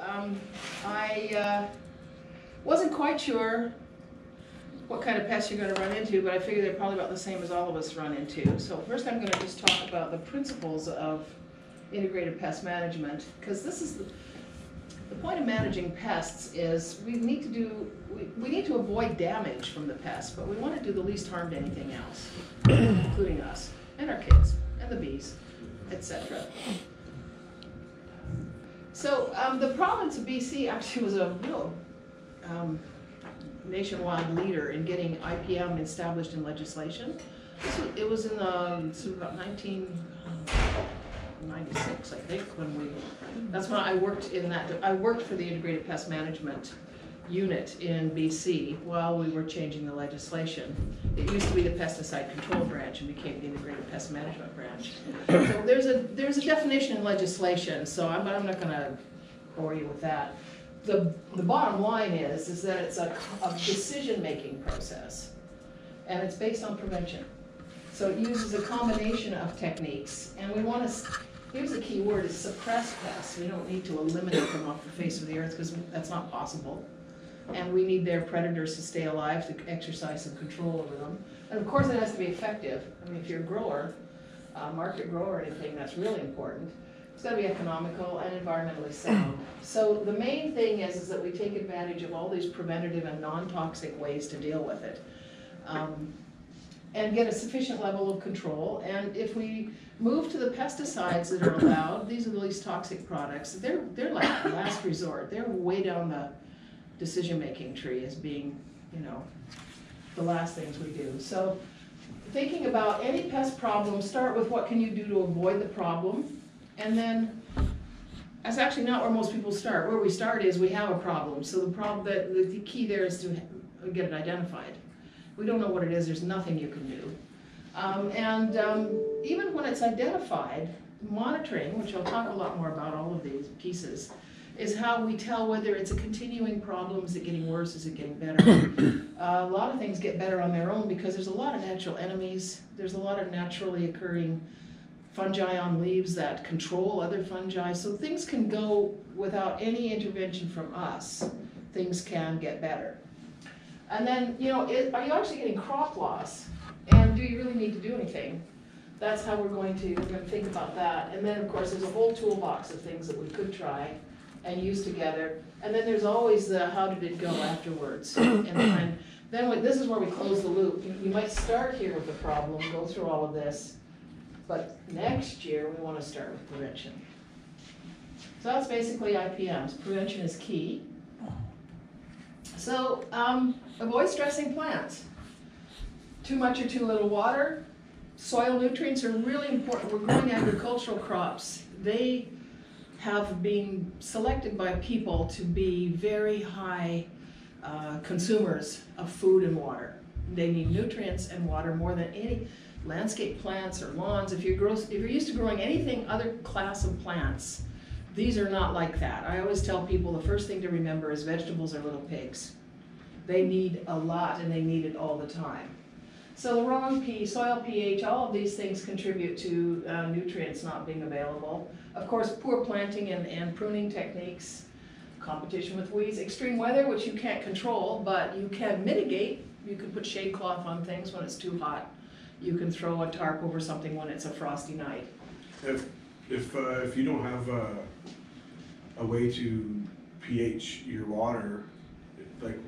um, I uh, wasn't quite sure what kind of pests you're gonna run into, but I figure they're probably about the same as all of us run into. So first I'm gonna just talk about the principles of integrated pest management, because this is, the, the point of managing pests is we need to do, we, we need to avoid damage from the pest, but we wanna do the least harm to anything else, including us, and our kids, and the bees, etc. So um, the province of BC actually was a real um, nationwide leader in getting IPM established in legislation. Was, it was in the, was about 1996, I think, when we, that's when I worked in that, I worked for the Integrated Pest Management Unit in BC while we were changing the legislation. It used to be the pesticide control branch and became the Integrated Pest Management branch. So there's a, there's a definition in legislation, so I'm, I'm not gonna bore you with that the, the bottom line is, is that it's a, a decision-making process, and it's based on prevention. So it uses a combination of techniques, and we want to, here's the key word, is suppress pests. We don't need to eliminate them off the face of the earth, because that's not possible. And we need their predators to stay alive, to exercise some control over them. And of course, it has to be effective. I mean, if you're a grower, a market grower or anything, that's really important. It's got to be economical and environmentally sound. So the main thing is, is that we take advantage of all these preventative and non-toxic ways to deal with it. Um, and get a sufficient level of control. And if we move to the pesticides that are allowed, these are the least toxic products, they're, they're like last resort. They're way down the decision-making tree as being, you know, the last things we do. So thinking about any pest problem, start with what can you do to avoid the problem and then, that's actually not where most people start. Where we start is we have a problem. So the problem, that the, key there is to get it identified. We don't know what it is, there's nothing you can do. Um, and um, even when it's identified, monitoring, which I'll talk a lot more about all of these pieces, is how we tell whether it's a continuing problem, is it getting worse, is it getting better. uh, a lot of things get better on their own because there's a lot of natural enemies, there's a lot of naturally occurring fungi on leaves that control other fungi. So things can go without any intervention from us. Things can get better. And then, you know, it, are you actually getting crop loss? And do you really need to do anything? That's how we're going to, we're going to think about that. And then, of course, there's a whole toolbox of things that we could try and use together. And then there's always the how did it go afterwards. and then, then this is where we close the loop. You, you might start here with the problem, go through all of this, but next year, we want to start with prevention. So that's basically IPMs. Prevention is key. So um, avoid stressing plants. Too much or too little water. Soil nutrients are really important. We're growing agricultural crops. They have been selected by people to be very high uh, consumers of food and water. They need nutrients and water more than any landscape plants or lawns, if you're, if you're used to growing anything other class of plants, these are not like that. I always tell people the first thing to remember is vegetables are little pigs. They need a lot and they need it all the time. So the wrong P, soil pH, all of these things contribute to uh, nutrients not being available. Of course, poor planting and, and pruning techniques, competition with weeds, extreme weather, which you can't control, but you can mitigate. You can put shade cloth on things when it's too hot you can throw a tarp over something when it's a frosty night. If, if, uh, if you don't have a, a way to pH your water, like,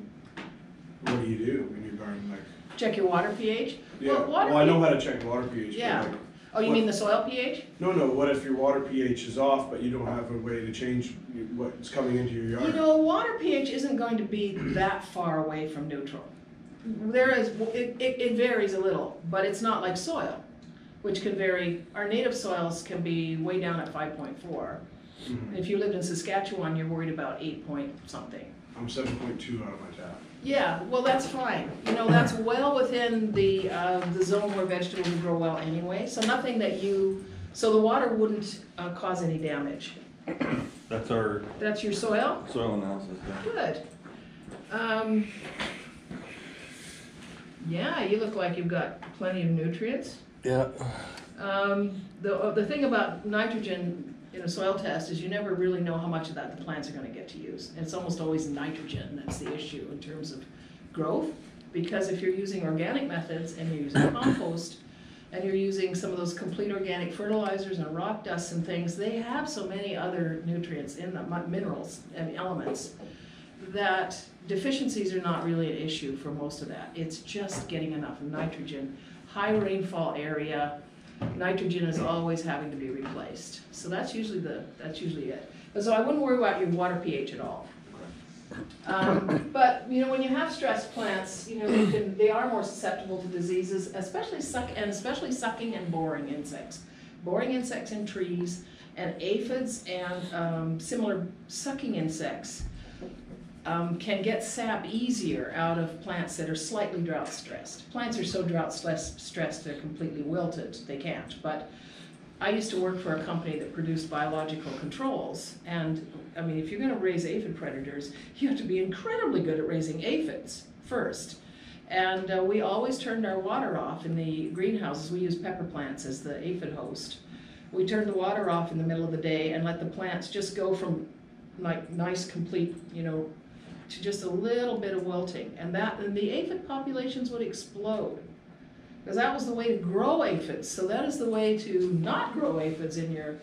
what do you do in your garden? Like, Check your water pH? yeah, Well, water well, I know how to check water pH. but, Yeah. like, Oh, you mean the soil pH? No, no, what if your water pH is off, but you don't have a way to change what's coming into your yard? You know, water pH isn't going to be that far away from neutral. There is, it, it, it varies a little, but it's not like soil, which can vary. Our native soils can be way down at five point four. Mhm. If you lived in Saskatchewan, you're worried about eight point something. I'm seven point two out of my tap. Yeah, well, that's fine. You know, that's well within the, uh, the zone where vegetables grow well anyway, so nothing that you, so the water wouldn't, uh, cause any damage. That's our That's your soil? soil analysis. yeah. Good. Um, yeah, you look like you've got plenty of nutrients. Yeah. Um, the, uh, the thing about nitrogen in a soil test is you never really know how much of that the plants are gonna get to use. And it's almost always nitrogen that's the issue in terms of growth. Because if you're using organic methods and you're using compost, and you're using some of those complete organic fertilizers and rock dust and things, they have so many other nutrients in them, minerals and elements, that deficiencies are not really an issue for most of that. It's just getting enough nitrogen. High rainfall area, nitrogen is always having to be replaced. So that's usually the, that's usually it. So I wouldn't worry about your water pH at all. Um, but, you know, when you have stressed plants, you know, they can, they are more susceptible to diseases, especially suck, and especially sucking and boring insects. Boring insects in trees, and aphids and, um, similar sucking insects, um, can get sap easier out of plants that are slightly drought stressed. Plants are so drought stressed, they're completely wilted, they can't, but I used to work for a company that produced biological controls, and, I mean, if you're gonna raise aphid predators, you have to be incredibly good at raising aphids first. And uh, we always turned our water off in the greenhouses, we use pepper plants as the aphid host. We turned the water off in the middle of the day and let the plants just go from like nice, complete, you know, to just a little bit of wilting, and that, and the aphid populations would explode. Because that was the way to grow aphids, so that is the way to not grow aphids in your,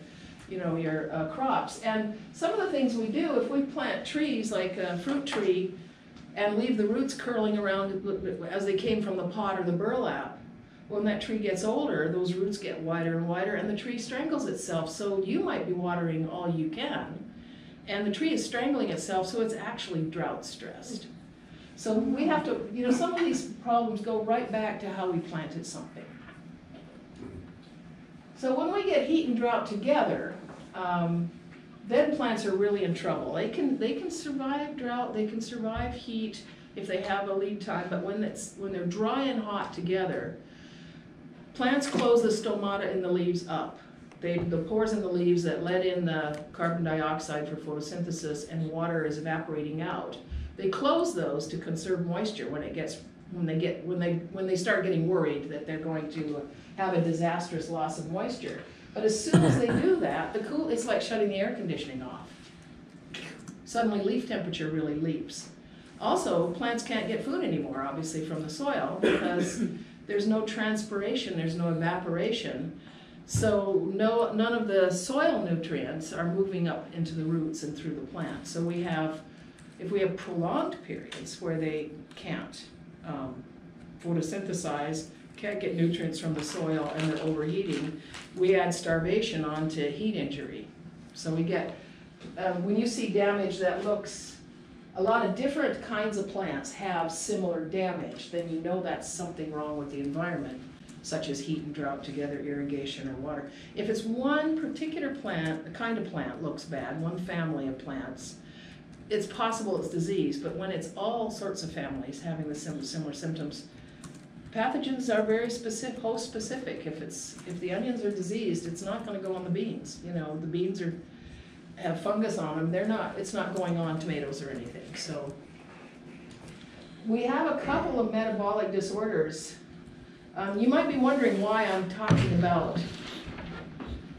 you know, your uh, crops. And some of the things we do, if we plant trees, like a fruit tree, and leave the roots curling around as they came from the pot or the burlap, when that tree gets older, those roots get wider and wider, and the tree strangles itself. So you might be watering all you can, and the tree is strangling itself, so it's actually drought stressed. So we have to, you know, some of these problems go right back to how we planted something. So when we get heat and drought together, um, then plants are really in trouble. They can, they can survive drought, they can survive heat if they have a lead time, but when it's, when they're dry and hot together, plants close the stomata in the leaves up. They, the pores in the leaves that let in the carbon dioxide for photosynthesis and water is evaporating out. They close those to conserve moisture when it gets, when they get, when they, when they start getting worried that they're going to have a disastrous loss of moisture. But as soon as they do that, the cool, it's like shutting the air conditioning off. Suddenly leaf temperature really leaps. Also, plants can't get food anymore, obviously, from the soil because there's no transpiration, there's no evaporation. So no, none of the soil nutrients are moving up into the roots and through the plant. So we have, if we have prolonged periods where they can't um, photosynthesize, can't get nutrients from the soil and they're overheating, we add starvation onto heat injury. So we get, um, when you see damage that looks, a lot of different kinds of plants have similar damage, then you know that's something wrong with the environment, such as heat and drought together, irrigation or water. If it's one particular plant, a kind of plant looks bad, one family of plants, it's possible it's disease, but when it's all sorts of families having the sim- similar symptoms, pathogens are very specific, host specific. If it's, if the onions are diseased, it's not gonna go on the beans, you know, the beans are, have fungus on them, they're not, it's not going on tomatoes or anything, so. We have a couple of metabolic disorders. Um, you might be wondering why I'm talking about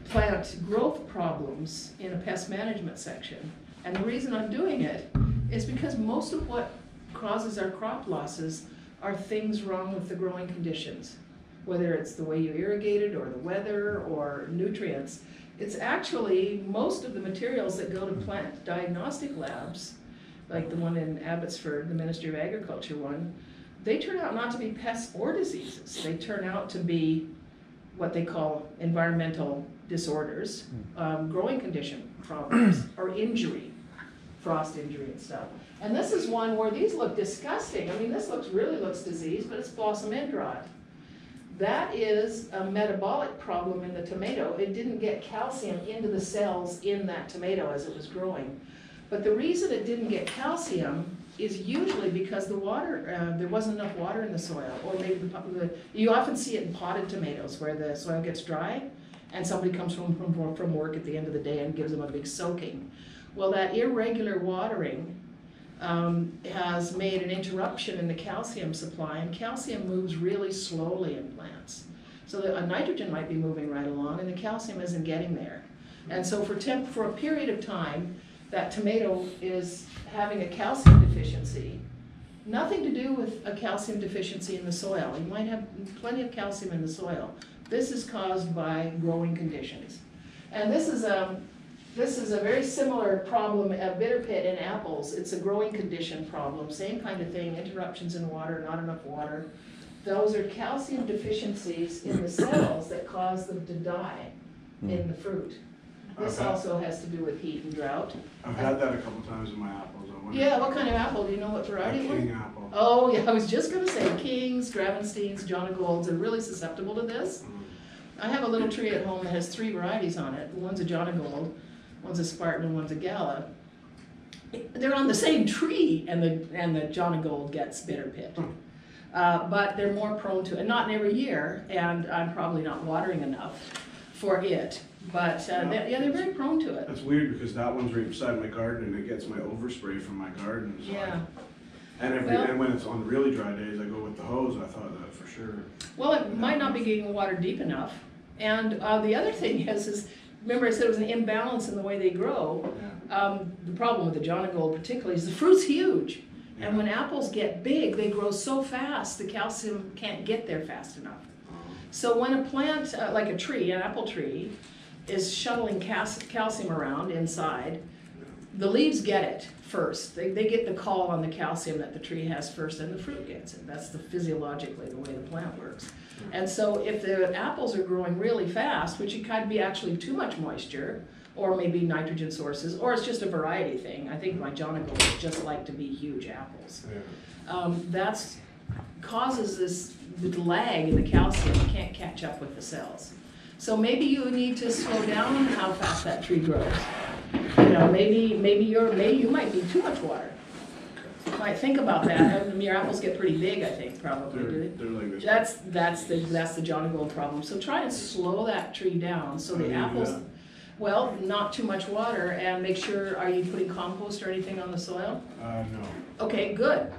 plant growth problems in a pest management section. And the reason I'm doing it is because most of what causes our crop losses are things wrong with the growing conditions. Whether it's the way you irrigate it, or the weather, or nutrients. It's actually, most of the materials that go to plant diagnostic labs, like the one in Abbotsford, the Ministry of Agriculture one, they turn out not to be pests or diseases. They turn out to be what they call environmental disorders, um, growing condition problems, or injury, frost injury and stuff. And this is one where these look disgusting. I mean, this looks, really looks diseased, but it's blossom end rot. That is a metabolic problem in the tomato. It didn't get calcium into the cells in that tomato as it was growing. But the reason it didn't get calcium is usually because the water, uh, there wasn't enough water in the soil, or maybe the, the, you often see it in potted tomatoes where the soil gets dry, and somebody comes home from, from work at the end of the day and gives them a big soaking. Well, that irregular watering um, has made an interruption in the calcium supply, and calcium moves really slowly in plants. So the, a nitrogen might be moving right along, and the calcium isn't getting there. And so for temp, for a period of time, that tomato is having a calcium deficiency. Nothing to do with a calcium deficiency in the soil. You might have plenty of calcium in the soil. This is caused by growing conditions. And this is a, this is a very similar problem at bitter pit in apples. It's a growing condition problem, same kind of thing, interruptions in water, not enough water. Those are calcium deficiencies in the cells that cause them to die in hmm. the fruit. This Okay. also has to do with heat and drought. I've had that a couple times in my apples. Wonder- Yeah, what kind of apple? Do you know what A variety it was? king apple. Oh, yeah, I was just gonna say Kings, Gravensteins, Jonagolds are really susceptible to this. Mm. I have a little tree at home that has three varieties on it. One's a Jonagold, one's a Spartan, and one's a Gala. They're on the same tree, and the and the Jonagold gets bitter pit. Uh, but they're more prone to, and not in every year, and I'm probably not watering enough for it. But uh, they're, yeah, they're very prone to it. That's weird because that one's right beside my garden and it gets my overspray from my garden. so I- Yeah. And every, Well- and when it's on really dry days, I go with the hose. I thought that for sure. Well, it might not be getting water deep enough. And uh, the other thing is, is remember I said it was an imbalance in the way they grow. Yeah. Um, the problem with the Jonagold particularly is the fruit's huge. And when apples get big, they grow so fast, the calcium can't get there fast enough. Um, So when a plant, uh, like a tree, an apple tree, is shuttling calcium around inside, the leaves get it first. They, they get the call on the calcium that the tree has first, and the fruit gets it. That's the physiologically the way the plant works. And so if the apples are growing really fast, which it could be actually too much moisture, or maybe nitrogen sources, or it's just a variety thing. I think my Jonagold just like to be huge apples. yeah. Um, that's causes this lag in the calcium, you can't catch up with the cells. So maybe you need to slow down how fast that tree grows. You know, maybe, maybe you're, maybe you might need too much water. Might think about that, and your apples get pretty big, I think, probably, do They're, they? they're like this. That's, that's the, that's the Jonagold problem. So try and slow that tree down so the do apples, that? well, not too much water and make sure, are you putting compost or anything on the soil? Uh, no. Okay, good.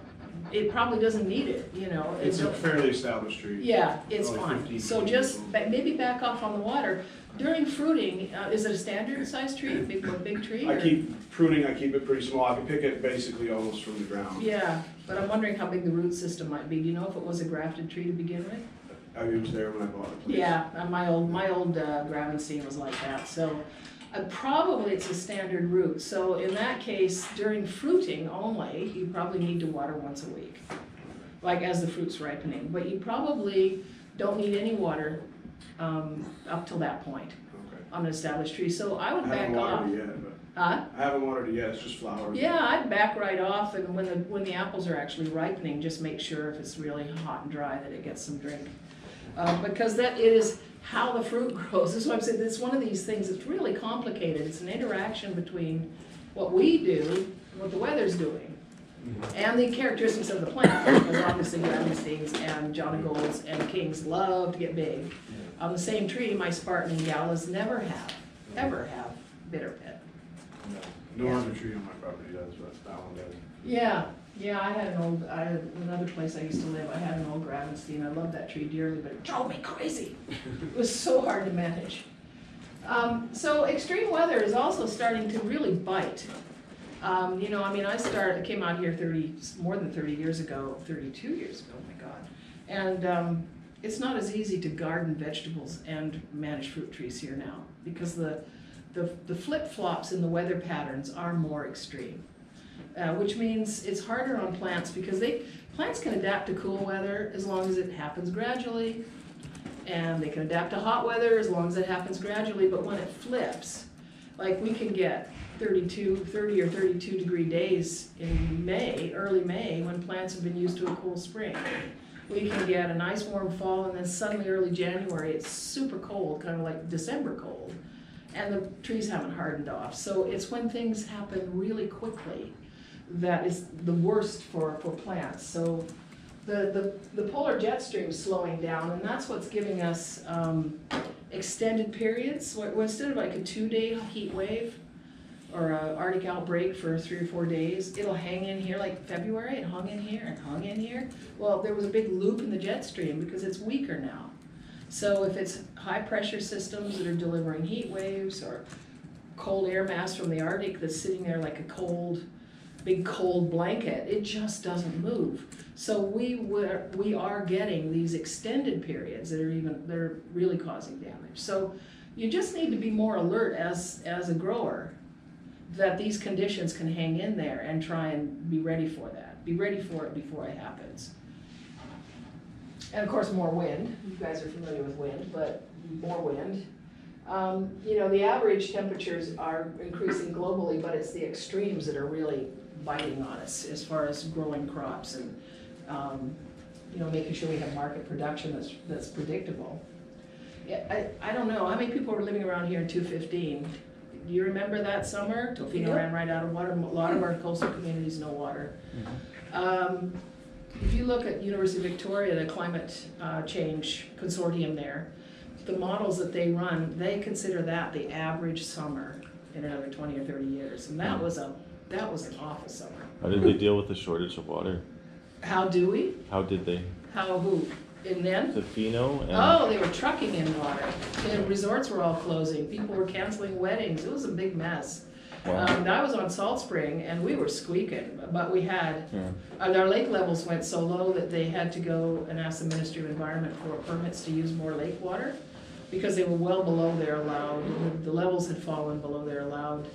It probably doesn't need it, you know. it It's a don't- fairly established tree. Yeah, it's fine. 15 So feet just, ba- maybe back off on the water. During fruiting, uh, is it a standard size tree, big, a big tree? I or- keep pruning, I keep it pretty small. I can pick it basically almost from the ground. Yeah, but I'm wondering how big the root system might be. Do you know if it was a grafted tree to begin with? I was there when I bought the place. Yeah, uh, my old, my old uh, Gravenstein was like that, so uh, probably it's a standard root. So in that case, during fruiting only, you probably need to water once a week, like as the fruit's ripening. But you probably don't need any water um, up till that point Okay. on an established tree. So I I would back haven't off. watered it yet, but, Huh? I haven't watered it yet. It's just flowers. Yeah, I'd back right off, and when the, when the apples are actually ripening, just make sure if it's really hot and dry that it gets some drink. Uh, because that is how the fruit grows, that's why I'm saying, it's one of these things that's really complicated, it's an interaction between what we do, and what the weather's doing, Mhm. and the characteristics of the plant, because obviously Gravensteins and Jonagolds and Kings love to get big. On the same tree, my Spartan and Galas never have, ever have bitter pit. No other tree on my property does, but that one does. Yeah, yeah, I had an old, I another place I used to live, I had an old Gravenstein, I loved that tree dearly, but it drove me crazy. It was so hard to manage. Um, so extreme weather is also starting to really bite. Um, you know, I mean, I started, I came out here thirty, more than thirty years ago, thirty-two years ago, oh my God. And, um, it's not as easy to garden vegetables and manage fruit trees here now, because the, the, the flip-flops in the weather patterns are more extreme uh, which means it's harder on plants because they plants can adapt to cool weather as long as it happens gradually, and they can adapt to hot weather as long as it happens gradually. But when it flips, like we can get 32, 30 or 32 degree days in May, early May, when plants have been used to a cool spring. We can get a nice warm fall, and then suddenly early January, it's super cold, kind of like December cold, and the trees haven't hardened off. So it's when things happen really quickly that is the worst for, for plants. So the, the, the polar jet stream is slowing down, and that's what's giving us um, extended periods. Where instead of like a two-day heat wave or a Arctic outbreak for three or four days, it'll hang in here like February. It hung in here and hung in here. Well, there was a big loop in the jet stream because it's weaker now. So if it's high pressure systems that are delivering heat waves or cold air mass from the Arctic that's sitting there like a cold, big cold blanket. It just doesn't move. So we were, we are getting these extended periods that are even, they're really causing damage. So you just need to be more alert as, as a grower that these conditions can hang in there and try and be ready for that. Be ready for it before it happens. And of course, more wind. You guys are familiar with wind, but more wind. Um, you know, the average temperatures are increasing globally, but it's the extremes that are really biting on us as far as growing crops and, um, you know, making sure we have market production that's, that's predictable. Yeah, I, I don't know, how many people were living around here in two fifteen? Do you remember that summer? Tofino Yep. ran right out of water, a lot of our coastal communities, no water. Um, if you look at University of Victoria, the climate, uh, change consortium there, the models that they run, they consider that the average summer in another twenty or thirty years, and that was a, that was an awful summer. How did they deal with the shortage of water? How do we? How did they? How, who? And then? Tofino and Oh, they were trucking in water. The resorts were all closing. People were canceling weddings. It was a big mess. wow. Um, I was on Salt Spring and we were squeaking, but we had, yeah. and our lake levels went so low that they had to go and ask the Ministry of Environment for permits to use more lake water because they were well below their allowed, the levels had fallen below their allowed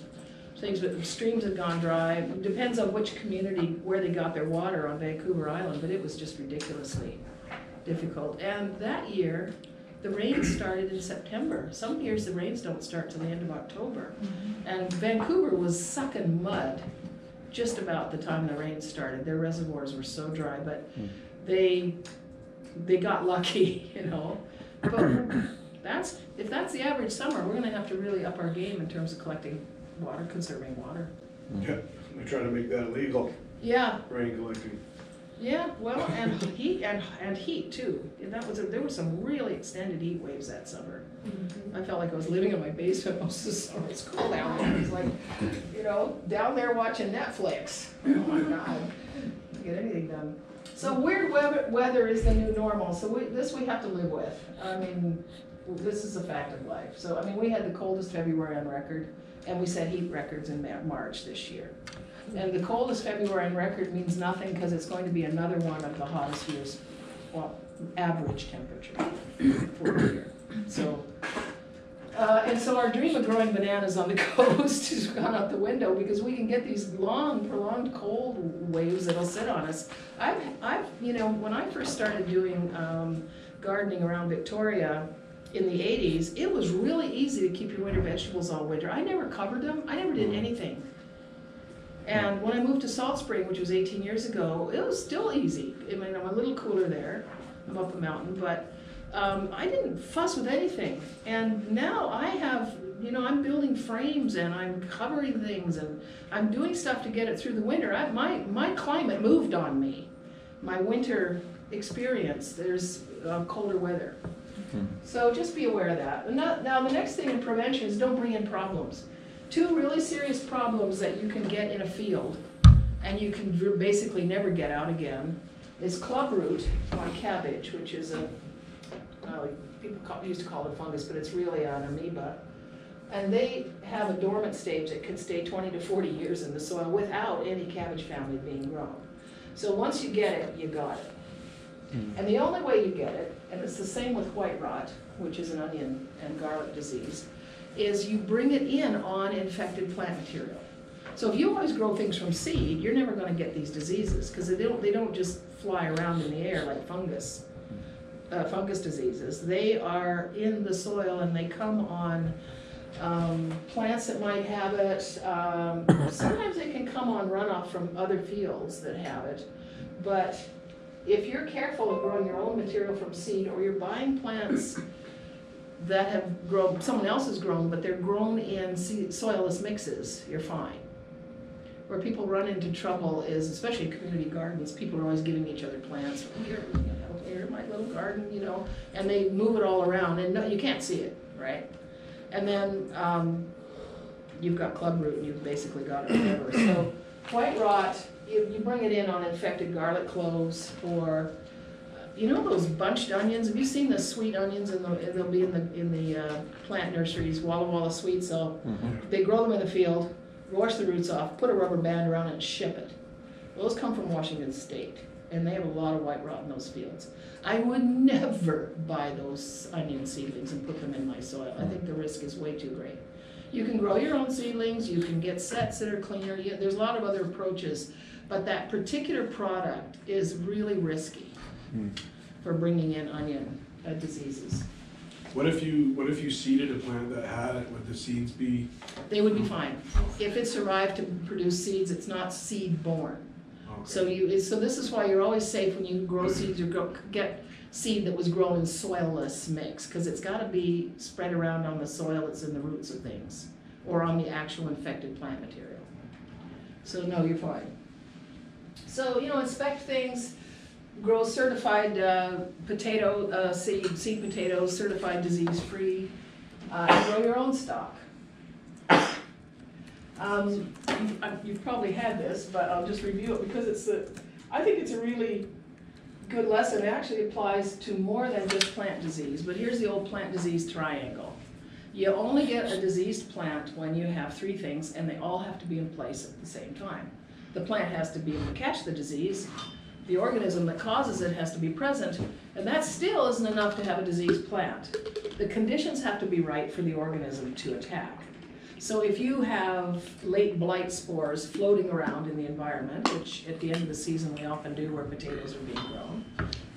things, but streams had gone dry. It Depends on which community, where they got their water on Vancouver Island, but it was just ridiculously difficult. And that year, the rains started in September. Some years the rains don't start till the end of October. And Vancouver was sucking mud just about the time the rains started. Their reservoirs were so dry, but Hmm. they they got lucky, you know. But that's if that's the average summer, we're gonna have to really up our game in terms of collecting water, conserving water. Mm-hmm. Yeah, they're trying to make that illegal, Yeah, rain collecting. yeah, well, and heat and and heat too. And that was a, there were some really extended heat waves that summer. Mm-hmm. I felt like I was living in my basement most of the summer. It's cool down there. It's like, you know, down there watching Netflix. Oh my God, Can't get anything done. So weird weather, weather is the new normal. So we, this we have to live with. I mean, this is a fact of life. So I mean, we had the coldest February on record, and we set heat records in Ma- March this year. And the coldest February on record means nothing because it's going to be another one of the hottest years, well, average temperature for the year. So, uh, and so our dream of growing bananas on the coast has gone out the window because we can get these long, prolonged cold waves that'll sit on us. I've, I've, you know, when I first started doing um, gardening around Victoria in the 80s, it was really easy to keep your winter vegetables all winter. I never covered them, I never did anything. And when I moved to Salt Spring, which was 18 years ago, it was still easy. I mean, I'm a little cooler there, I'm up a mountain, but um, I didn't fuss with anything. And now I have, you know, I'm building frames and I'm covering things and I'm doing stuff to get it through the winter. I, my, my climate moved on me. My winter experience, there's uh, colder weather. Hmm. So just be aware of that. Now, the next thing in prevention is don't bring in problems. Two really serious problems that you can get in a field and you can basically never get out again is clubroot on cabbage, which is a, uh, people call, used to call it a fungus, but it's really an amoeba. And they have a dormant stage that can stay 20 to 40 years in the soil without any cabbage family being grown. So once you get it, you got it. And the only way you get it, and it's the same with white rot, which is an onion and garlic disease, is you bring it in on infected plant material. So if you always grow things from seed, you're never gonna get these diseases, because they don't, they don't just fly around in the air like fungus, uh, fungus diseases. They are in the soil and they come on, um, plants that might have it. Um, sometimes they can come on runoff from other fields that have it. But if you're careful of growing your own material from seed, or you're buying plants that have grown, someone else has grown, but they're grown in soilless mixes, you're fine. Where people run into trouble is, especially community gardens, people are always giving each other plants. Here, you know, here, my little garden, you know, and they move it all around, and no, you can't see it, right? And then um, you've got club root, and you've basically got it whatever. So white rot, you, you bring it in on infected garlic cloves or you know those bunched onions? Have you seen the sweet onions in the, they'll be in the, in the uh, plant nurseries, Walla Walla Sweets, so they grow them in the field, wash the roots off, put a rubber band around it and ship it. Those come from Washington State, and they have a lot of white rot in those fields. I would never buy those onion seedlings and put them in my soil. I think the risk is way too great. You can grow your own seedlings, you can get sets that are cleaner, yeah, there's a lot of other approaches, but that particular product is really risky for bringing in onion uh, diseases. What if you, what if you seeded a plant that had it, would the seeds be, They would be fine. If it survived to produce seeds, it's not seed-borne. So you, so this is why you're always safe when you grow seeds or grow, get seed that was grown in soilless mix, because it's gotta be spread around on the soil that's in the roots of things, or on the actual infected plant material. So no, you're fine. So, you know, inspect things, grow certified, uh, potato, uh, seed, seed potatoes, certified disease-free, uh, and grow your own stock. Um, you've, uh, you've probably had this, but I'll just review it because it's a, I think it's a really good lesson. It actually applies to more than just plant disease, but here's the old plant disease triangle. You only get a diseased plant when you have three things and they all have to be in place at the same time. The plant has to be able to catch the disease, the organism that causes it has to be present, and that still isn't enough to have a diseased plant. The conditions have to be right for the organism to attack. So if you have late blight spores floating around in the environment, which at the end of the season we often do where potatoes are being grown,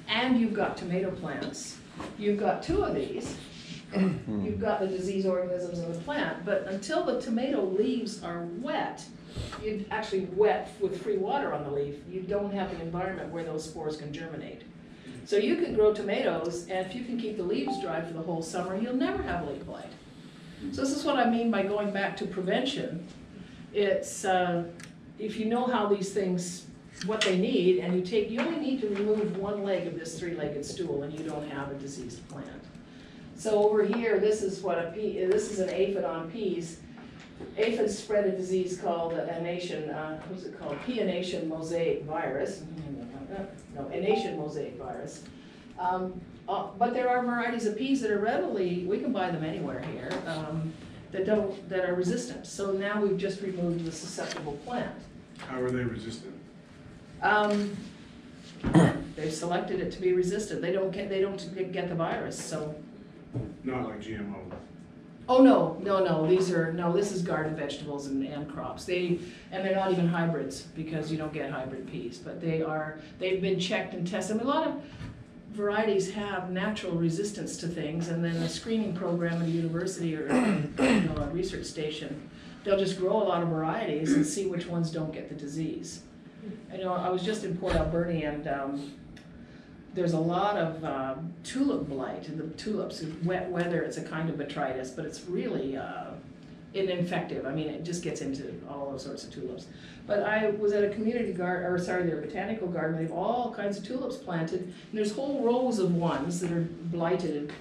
and you've got tomato plants, you've got two of these, you've got the disease organisms in the plant, but until the tomato leaves are wet, you actually wet with free water on the leaf, you don't have an environment where those spores can germinate. So you can grow tomatoes, and if you can keep the leaves dry for the whole summer, you'll never have leaf blight. So this is what I mean by going back to prevention. It's, uh, if you know how these things, what they need, and you take, you only need to remove one leg of this three-legged stool and you don't have a diseased plant. So over here, this is what a pea, this is an aphid on peas. Aphids spread a disease called a nation, uh, what's it called? Pea enation mosaic virus. No, enation mosaic virus. Um, uh, but there are varieties of peas that are readily, we can buy them anywhere here, um, that don't, that are resistant. So now we've just removed the susceptible plant. how are they resistant? Um, they've selected it to be resistant. They don't get, they don't get- get the virus, so. Not like GMO. Oh, no, no, no, these are, no, this is garden vegetables and, and crops. They, and they're not even hybrids, because you don't get hybrid peas, but they are, they've been checked and tested. I mean, a lot of varieties have natural resistance to things, and then a screening program at a university or, you know, a research station, they'll just grow a lot of varieties and see which ones don't get the disease. I know, I was just in Port Alberni and, um, there's a lot of um, tulip blight, and the tulips, wet weather, it's a kind of botrytis, but it's really uh, infective. I mean, it just gets into all those sorts of tulips. But I was at a community garden, or sorry, their botanical garden, they have all kinds of tulips planted, and there's whole rows of ones that are blighted and,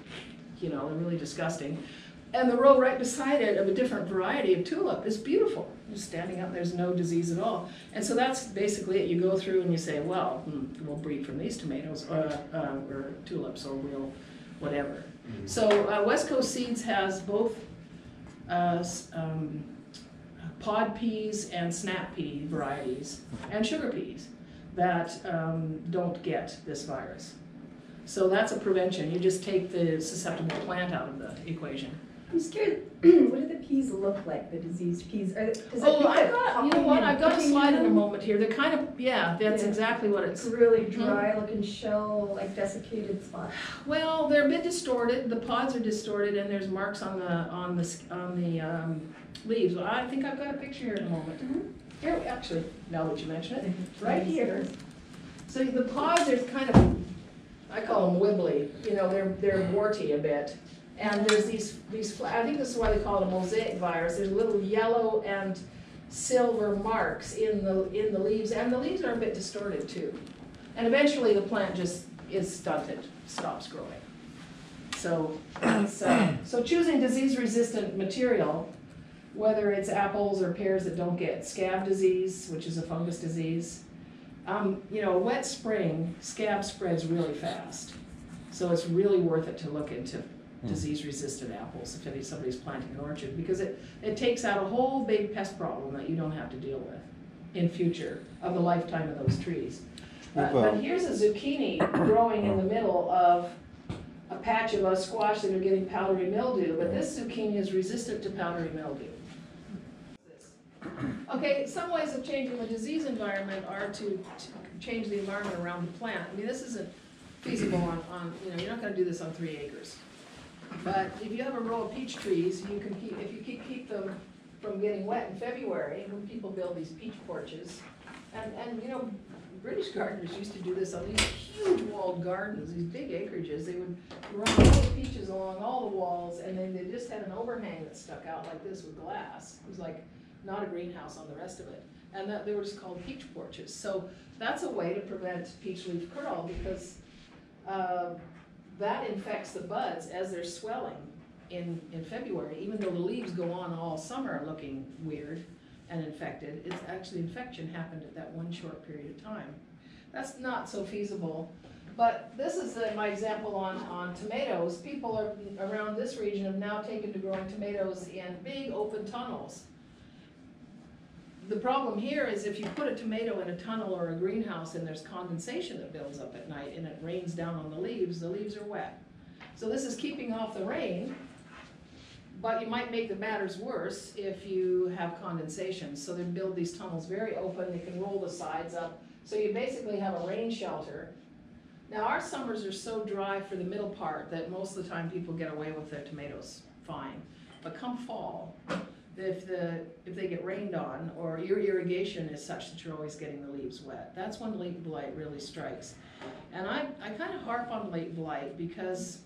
you know, they're really disgusting. And the row right beside it of a different variety of tulip is beautiful. Just standing up, there's no disease at all. And so that's basically it. You go through and you say, well, hmm, we'll breed from these tomatoes or, uh, or tulips or we'll whatever. So uh, West Coast Seeds has both uh, um, pod peas and snap pea varieties and sugar peas that um, don't get this virus. So that's a prevention. You just take the susceptible plant out of the equation. I'm scared. what do the peas look like? The diseased peas? Are they, Oh, I've got, you know what, I've got a slide in a moment here, they're kind of, yeah, that's Yeah. exactly what It's really Mhm. dry looking shell, like desiccated spot. well, they're a bit distorted, the pods are distorted and there's marks on the, on the, on the, um, leaves. Well, I think I've got a picture here in a moment. Mhm. Here, actually, now that you mention it, right here. So the pods are kind of, I call them wibbly, you know, they're, they're warty a bit. And there's these, these, I think this is why they call it a mosaic virus, there's little yellow and silver marks in the, in the leaves, and the leaves are a bit distorted too. And eventually the plant just is stunted, stops growing. So, it's, uh, so choosing disease-resistant material, whether it's apples or pears that don't get scab disease, which is a fungus disease, Um, you know, a wet spring, scab spreads really fast. So it's really worth it to look into disease-resistant apples if somebody's planting an orchard, because it, it takes out a whole big pest problem that you don't have to deal with in future of the lifetime of those trees. Uh, But here's a zucchini growing in the middle of a patch of a squash that are getting powdery mildew, but this zucchini is resistant to powdery mildew. Okay, some ways of changing the disease environment are to, to change the environment around the plant. I mean, this isn't feasible on, on, you know, you're not gonna do this on three acres. But if you have a row of peach trees, you can keep, if you keep, keep them from getting wet in February, when people build these peach porches. And, and, you know, British gardeners used to do this on these huge walled gardens, these big acreages. They would run all the peaches along all the walls, and then they just had an overhang that stuck out like this with glass. It was like, not a greenhouse on the rest of it. And that, they were just called peach porches. So that's a way to prevent peach leaf curl, because, uh, that infects the buds as they're swelling in, in February, even though the leaves go on all summer looking weird and infected, it's actually infection happened at that one short period of time. That's not so feasible, but this is my example on, on tomatoes. People are, around this region have now taken to growing tomatoes in big open tunnels. The problem here is if you put a tomato in a tunnel or a greenhouse and there's condensation that builds up at night and it rains down on the leaves, the leaves are wet. So this is keeping off the rain, but you might make the matters worse if you have condensation. So they build these tunnels very open, they can roll the sides up. So you basically have a rain shelter. Now, our summers are so dry for the middle part that most of the time people get away with their tomatoes fine. But come fall, if the, if they get rained on, or your irrigation is such that you're always getting the leaves wet, that's when late blight really strikes. And I, I kind of harp on late blight because,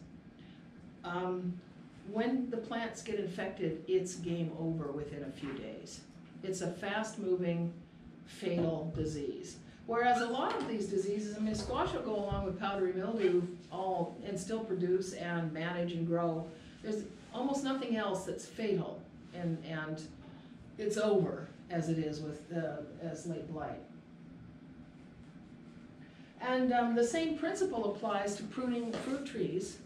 um, when the plants get infected, it's game over within a few days. It's a fast-moving, fatal disease. Whereas a lot of these diseases, I mean, squash will go along with powdery mildew all, and still produce and manage and grow. There's almost nothing else that's fatal and, and it's over as it is with, uh, as late blight. And, um, the same principle applies to pruning fruit trees,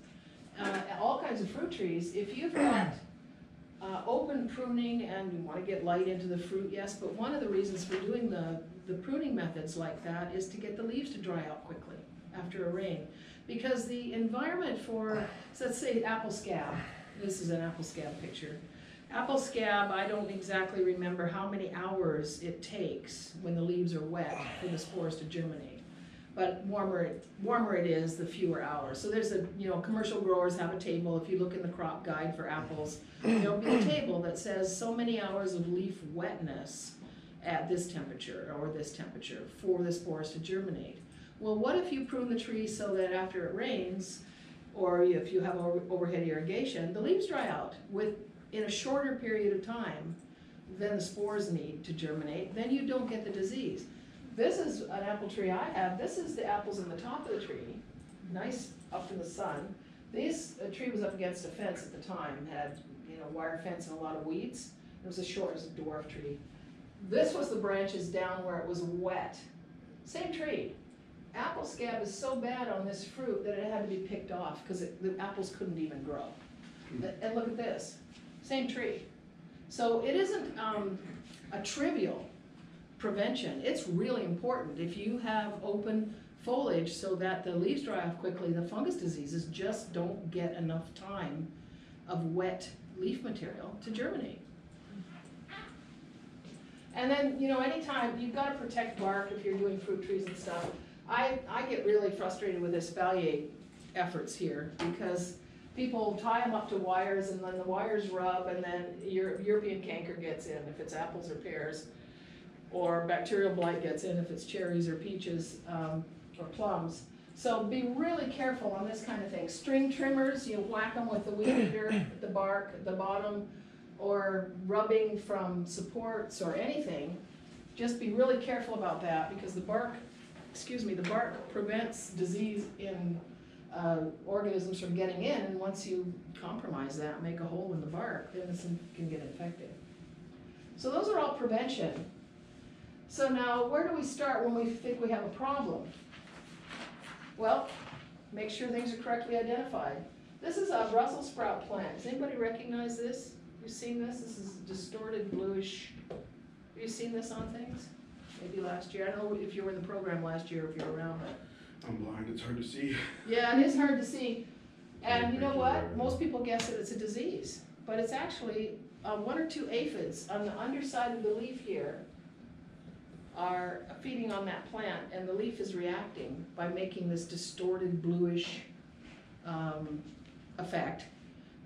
uh, all kinds of fruit trees. If you've got, uh, open pruning and you wanna get light into the fruit, yes, but one of the reasons for doing the, the pruning methods like that is to get the leaves to dry out quickly after a rain. Because the environment for, so let's say apple scab, this is an apple scab picture. Apple scab, I don't exactly remember how many hours it takes when the leaves are wet for the spores to germinate. But warmer, it- warmer it is, the fewer hours. So there's a, you know, commercial growers have a table, if you look in the crop guide for apples, there'll be a table that says so many hours of leaf wetness at this temperature or this temperature for the spores to germinate. Well, what if you prune the tree so that after it rains, or if you have over- overhead irrigation, the leaves dry out with, in a shorter period of time than the spores need to germinate, then you don't get the disease. This is an apple tree I have, this is the apples in the top of the tree, nice up in the sun. This, a tree was up against a fence at the time, had, you know, wire fence and a lot of weeds. It was a short, it was a dwarf tree. This was the branches down where it was wet. Same tree. Apple scab is so bad on this fruit that it had to be picked off because the apples couldn't even grow. And- And look at this, same tree. So it isn't um, a trivial prevention, it's really important. If you have open foliage so that the leaves dry off quickly, the fungus diseases just don't get enough time of wet leaf material to germinate. And then, you know, anytime, you've gotta protect bark if you're doing fruit trees and stuff. I, I get really frustrated with espalier efforts here, because people tie them up to wires, and then the wires rub, and then your European canker gets in, if it's apples or pears. Or bacterial blight gets in if it's cherries or peaches, um, or plums. So be really careful on this kind of thing. String trimmers, you whack them with the weed eater, the bark, the bottom, or rubbing from supports or anything. Just be really careful about that, because the bark, excuse me, the bark prevents disease in, uh, organisms from getting in, and once you compromise that, make a hole in the bark, then this can get infected. So those are all prevention. So now, where do we start when we think we have a problem? Well, make sure things are correctly identified. This is a Brussels sprout plant. Does anybody recognize this? You've seen this? This is distorted bluish. Have you seen this on things? Maybe last year. I don't know if you were in the program last year, if you were around, but. I'm blind, it's hard to see. Yeah, it is hard to see. And you know what? Most people guess that it's a disease, but it's actually uh, one or two aphids on the underside of the leaf here are feeding on that plant, and the leaf is reacting by making this distorted bluish um, effect.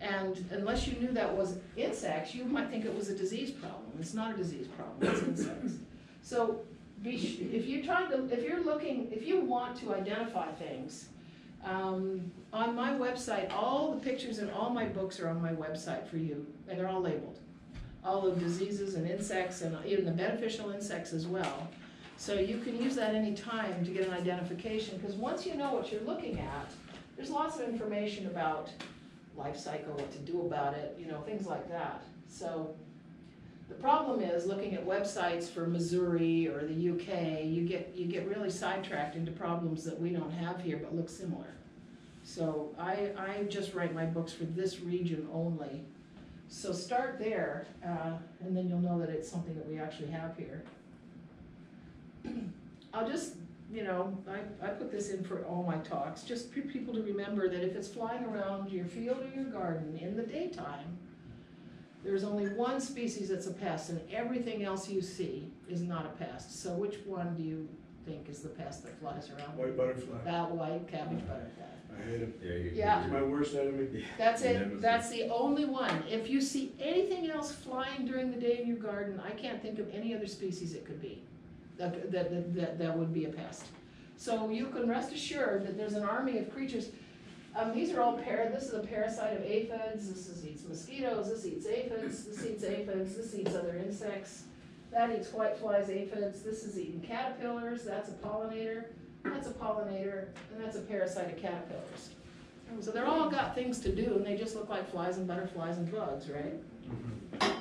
And unless you knew that was insects, you might think it was a disease problem. It's not a disease problem, it's insects. So be, if you're trying to, if you're looking, if you want to identify things, um, on my website, all the pictures and all my books are on my website for you, and they're all labeled. All the diseases and insects and even the beneficial insects as well. So you can use that any time to get an identification, because once you know what you're looking at, there's lots of information about life cycle, what to do about it, you know, things like that. So the problem is looking at websites for Missouri or the UK, you get, you get really sidetracked into problems that we don't have here but look similar. So I, I just write my books for this region only. So start there, uh, and then you'll know that it's something that we actually have here. I'll just, you know, I, I put this in for all my talks, just for people to remember that if it's flying around your field or your garden in the daytime, there's only one species that's a pest, and everything else you see is not a pest. So which one do you think is the pest that flies around? White butterfly, That white cabbage butterfly. I hate him. Yeah. you- Yeah. He's my worst enemy. That's it, that's the only one. If you see anything else flying during the day in your garden, I can't think of any other species it could be. That, that, that- that, that would be a pest. So you can rest assured that there's an army of creatures. Um, these are all par, this is a parasite of aphids, this is, eats mosquitoes, this eats aphids, this eats aphids, this eats other insects. That eats whiteflies, aphids, this is eating caterpillars, that's a pollinator, that's a pollinator, and that's a parasite of caterpillars. So they're all got things to do, and they just look like flies and butterflies and bugs, right?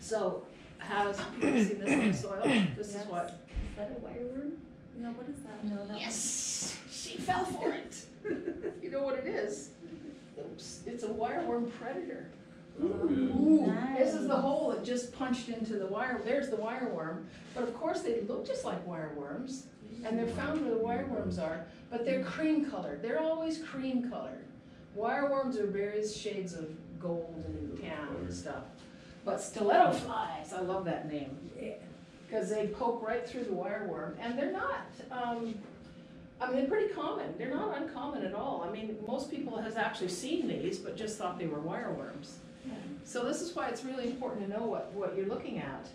So, has, you seen this in the soil? This is what? Is that a wireworm? No, what is that? No, that Yes, she fell for it. You know what it is? Oops, it's a wireworm predator. Ooh, this is the hole that just punched into the wire, there's the wireworm. But of course, they look just like wireworms, and they're found where the wireworms are, but they're cream colored, they're always cream colored. Wireworms are various shades of gold and tan and stuff. But stiletto flies, I love that name. Because they poke right through the wireworm, and they're not, um, I mean, they're pretty common, they're not uncommon at all. I mean, most people has actually seen these, but just thought they were wireworms. So this is why it's really important to know what, what you're looking at.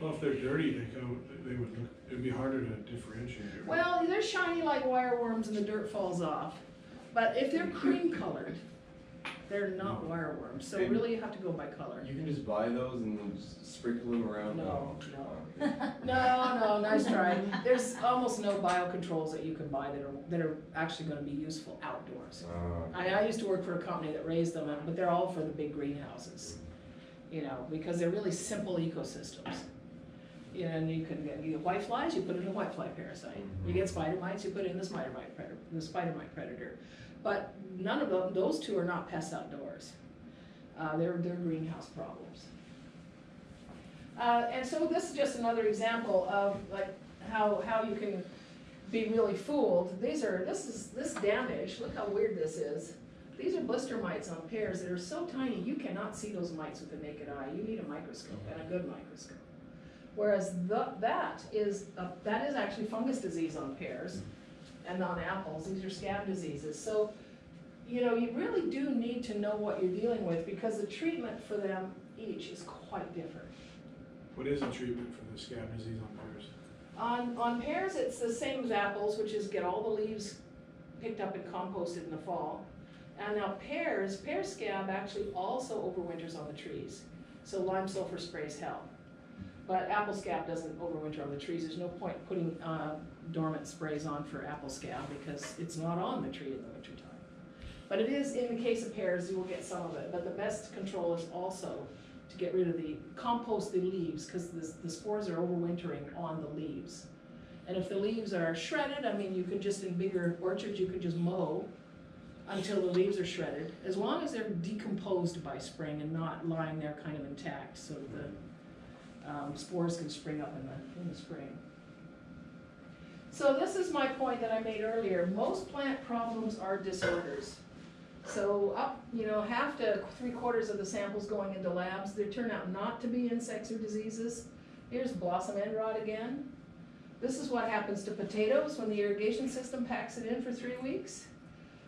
Well, if they're dirty, they go, they would look, it'd be harder to differentiate. Well, they're shiny like wireworms and the dirt falls off. But if they're cream colored, they're not wireworms. So And- really you have to go by color. You can just buy those and then just sprinkle them around. No, Oh, no. No, no, nice try. There's almost no biocontrols that you can buy that are, that are actually gonna be useful outdoors. Uh, I, I used to work for a company that raised them, but they're all for the big greenhouses. You know, because they're really simple ecosystems. And you can get, you get white flies, you put in a white fly parasite. You get spider mites, you put in the spider mite predator, the spider mite predator. But none of them, those two are not pests outdoors. Uh, they're, they're greenhouse problems. Uh, and so this is just another example of like how, how you can be really fooled. These are, this is, this damage, look how weird this is. These are blister mites on pears that are so tiny, you cannot see those mites with the naked eye. You need a microscope and a good microscope. Whereas the, that is, a, that is actually fungus disease on pears and on apples. These are scab diseases. So, you know, you really do need to know what you're dealing with because the treatment for them each is quite different. What is the treatment for the scab disease on pears? On, on pears, it's the same as apples, which is get all the leaves picked up and composted in the fall. And now pears, pear scab actually also overwinters on the trees. So lime sulfur sprays help. But apple scab doesn't overwinter on the trees. There's no point putting uh, dormant sprays on for apple scab because it's not on the tree in the wintertime. But it is, in the case of pears, you will get some of it. But the best control is also to get rid of the, compost the leaves, cause the, the spores are overwintering on the leaves. And if the leaves are shredded, I mean, you can just, in bigger orchards, you can just mow until the leaves are shredded, as long as they're decomposed by spring and not lying there kind of intact, so the um, spores can spring up in the, in the spring. So this is my point that I made earlier, most plant problems are disorders. So up, you know, half to three quarters of the samples going into labs, they turn out not to be insects or diseases. Here's blossom end rot again. This is what happens to potatoes when the irrigation system packs it in for three weeks.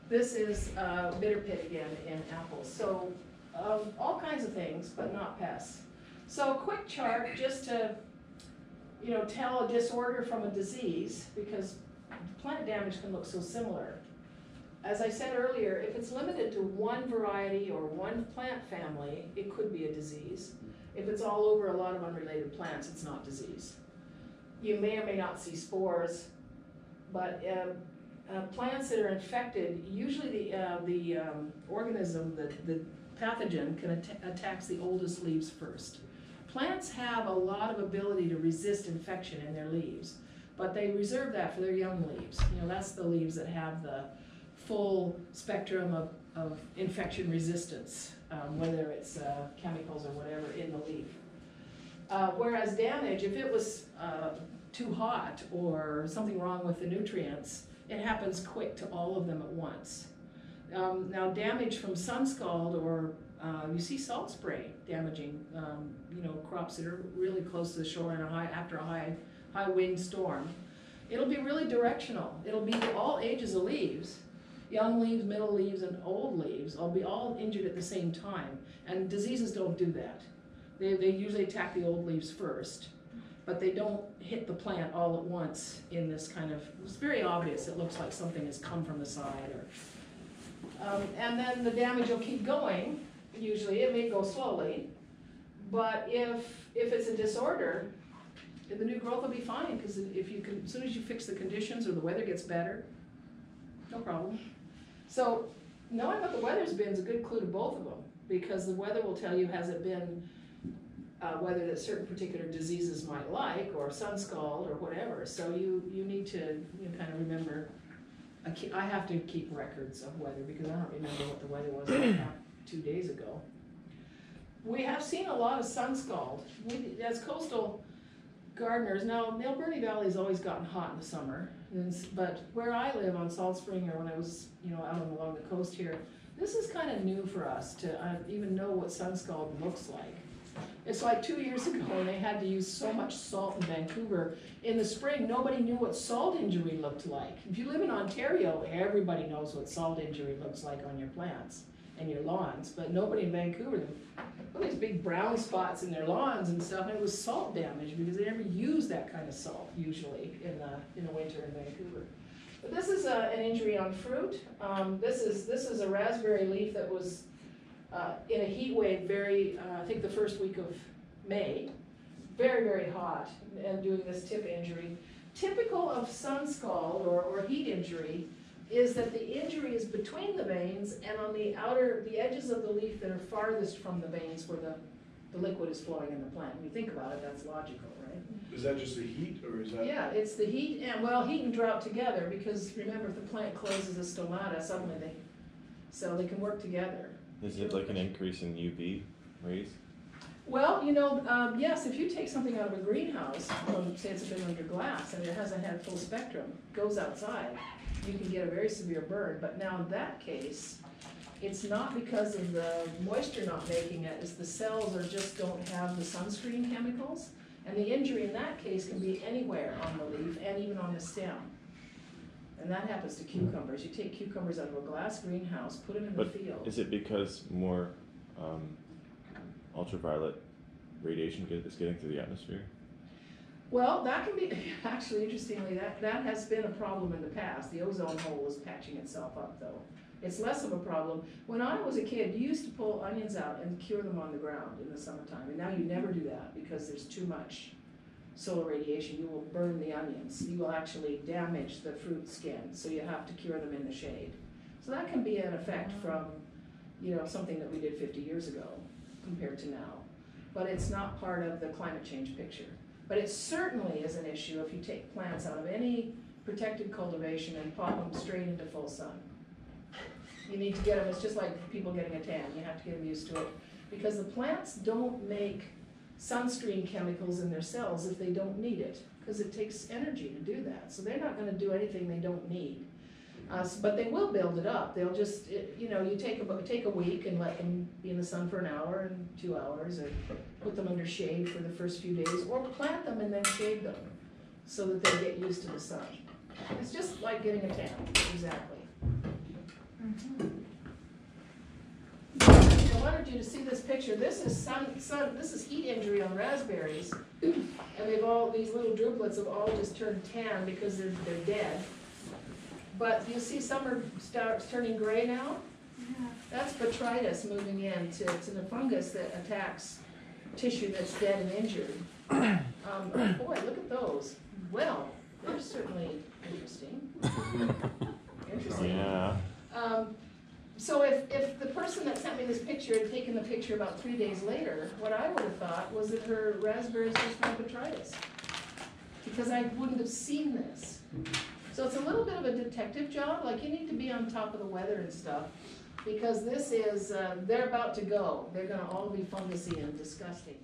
This is uh, bitter pit again in apples. So um, all kinds of things, but not pests. So a quick chart just to, you know, tell a disorder from a disease because plant damage can look so similar. As I said earlier, if it's limited to one variety or one plant family, it could be a disease. If it's all over a lot of unrelated plants, it's not disease. You may or may not see spores, but um, uh, plants that are infected, usually the, uh, the um, organism, the, the pathogen can atta- attacks the oldest leaves first. Plants have a lot of ability to resist infection in their leaves, but they reserve that for their young leaves. You know, that's the leaves that have the full spectrum of, of infection resistance, um, whether it's uh, chemicals or whatever in the leaf. Uh, whereas damage, if it was uh, too hot or something wrong with the nutrients, it happens quick to all of them at once. Um, now, damage from sun scald or uh, you see salt spray damaging, um, you know, crops that are really close to the shore and a high after a high high wind storm. It'll be really directional. It'll be all ages of leaves, young leaves, middle leaves, and old leaves. will be all injured at the same time. And diseases don't do that. They they usually attack the old leaves first, but they don't hit the plant all at once in this kind of. It's very obvious. It looks like something has come from the side or. Um, and then the damage will keep going usually, it may go slowly. But if, if it's a disorder, the new growth will be fine, because if you can, as soon as you fix the conditions or the weather gets better, no problem. So knowing what the weather's been is a good clue to both of them, because the weather will tell you, has it been uh, whether that certain particular diseases might like, or sun scald, or whatever. So you, you need to, you know, kind of remember, I ke- I have to keep records of weather, because I don't remember what the weather was like two days ago. We have seen a lot of sun scald. We, as coastal gardeners, now the Alberni has always gotten hot in the summer, but where I live on Salt Spring or when I was, you know, out along the coast here, this is kind of new for us to uh, even know what sun scald looks like. It's like two years ago when they had to use so much salt in Vancouver. In the spring, nobody knew what salt injury looked like. If you live in Ontario, everybody knows what salt injury looks like on your plants and your lawns, but nobody in Vancouver, all these big brown spots in their lawns and stuff, and it was salt damage because they never use that kind of salt usually in the, in the winter in Vancouver. But this is a, an injury on fruit. Um, this is, this is a raspberry leaf that was uh, in a heat wave very, uh, I think the first week of May, very, very hot and doing this tip injury. Typical of sun scald or, or heat injury is that the injury is between the veins and on the outer, the edges of the leaf that are farthest from the veins where the, the liquid is flowing in the plant. When you think about it, that's logical, right? Is that just the heat or is that? Yeah, it's the heat and, well, heat and drought together, because remember, if the plant closes the stomata, suddenly they, so they can work together. Is it like an increase in UV rays? Well, you know, um, yes, if you take something out of a greenhouse, um, say it's been under glass and it hasn't had full spectrum, goes outside, you can get a very severe burn. But now in that case, it's not because of the moisture not making it, it's the cells are just don't have the sunscreen chemicals. And the injury in that case can be anywhere on the leaf and even on the stem. And that happens to cucumbers. You take cucumbers out of a glass greenhouse, put them in the But field. is it because more um, ultraviolet radiation get, is getting through the atmosphere? Well, that can be, actually, interestingly, that, that has been a problem in the past. The ozone hole is patching itself up, though. It's less of a problem. When I was a kid, you used to pull onions out and cure them on the ground in the summertime, and now you never do that because there's too much solar radiation. You will burn the onions. You will actually damage the fruit skin, so you have to cure them in the shade. So that can be an effect from, you know, something that we did fifty years ago compared to now. but it's not part of the climate change picture. But it certainly is an issue if you take plants out of any protected cultivation and pop them straight into full sun. You need to get them, it's just like people getting a tan, you have to get them used to it. Because the plants don't make sunscreen chemicals in their cells if they don't need it, because it takes energy to do that. So they're not gonna do anything they don't need. Uh, but they will build it up, they'll just, it- you know, you take a, take a week and let them be in the sun for an hour and two hours, or put them under shade for the first few days, or plant them and then shade them, so that they get used to the sun. It's just like getting a tan, exactly. I wanted you to see this picture, this is sun, sun, this is heat injury on raspberries. And they've all, these little drupelets have all just turned tan because they're, they're dead. But you see some are starts turning gray now? Yeah. That's botrytis moving in to, to the fungus that attacks tissue that's dead and injured. Um, oh boy, look at those. Well, they're certainly interesting. Interesting. Yeah. Um, so if, if the person that sent me this picture had taken the picture about three days later, what I would have thought was that her raspberries just had botrytis. Because I wouldn't have seen this. So it's a little bit of a detective job, like you need to be on top of the weather and stuff. Because this is, uh, they're about to go, they're gonna all be fungusy and disgusting.